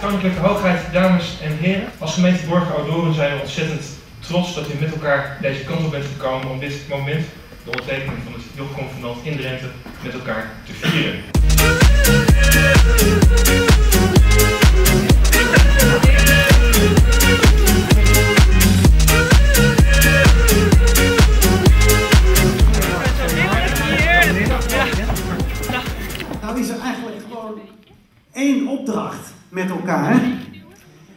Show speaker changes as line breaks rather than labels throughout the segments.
Koninklijke Hoogheid, dames en heren. Als gemeente Borger zijn we ontzettend trots dat u met elkaar deze kant op bent gekomen om dit moment, de ondertekening van het Jochconvenant in Drenthe, met elkaar te vieren.
Één opdracht met elkaar.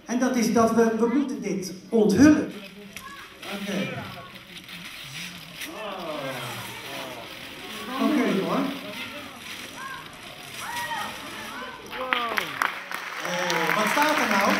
En dat is dat we, we moeten dit onthullen. Oké. Oké hoor. Oh, wat staat er nou?